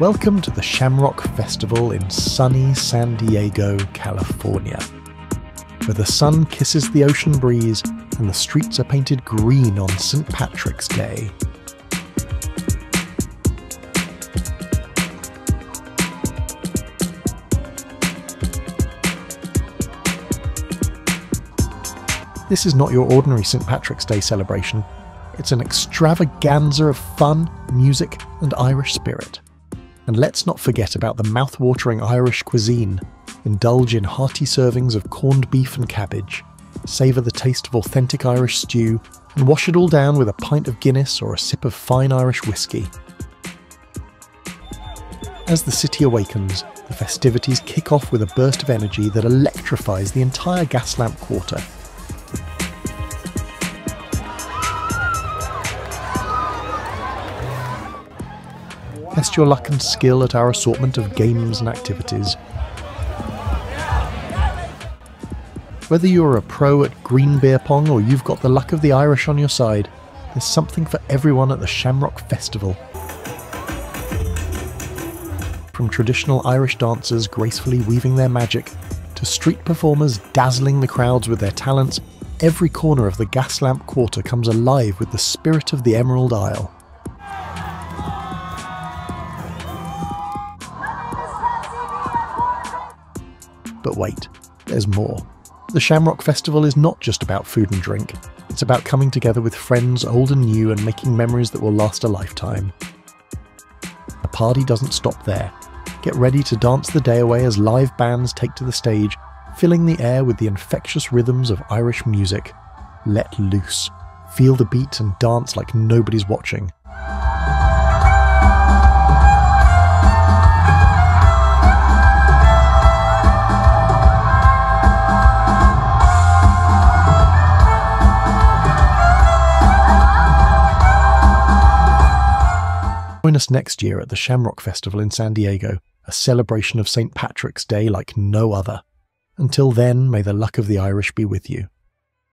Welcome to the Shamrock Festival in sunny San Diego, California, where the sun kisses the ocean breeze and the streets are painted green on St. Patrick's Day. This is not your ordinary St. Patrick's Day celebration. It's an extravaganza of fun, music, and Irish spirit. And let's not forget about the mouth-watering Irish cuisine. Indulge in hearty servings of corned beef and cabbage. Savour the taste of authentic Irish stew, and wash it all down with a pint of Guinness or a sip of fine Irish whiskey. As the city awakens, the festivities kick off with a burst of energy that electrifies the entire Gaslamp Quarter. Test your luck and skill at our assortment of games and activities. Whether you're a pro at green beer pong or you've got the luck of the Irish on your side, there's something for everyone at the Shamrock Festival. From traditional Irish dancers gracefully weaving their magic, to street performers dazzling the crowds with their talents, every corner of the Gaslamp Quarter comes alive with the spirit of the Emerald Isle. But wait, there's more. The Shamrock Festival is not just about food and drink, it's about coming together with friends old and new and making memories that will last a lifetime. The party doesn't stop there. Get ready to dance the day away as live bands take to the stage, filling the air with the infectious rhythms of Irish music. Let loose. Feel the beat and dance like nobody's watching. Join us next year at the Shamrock Festival in San Diego, a celebration of St. Patrick's Day like no other. Until then, may the luck of the Irish be with you.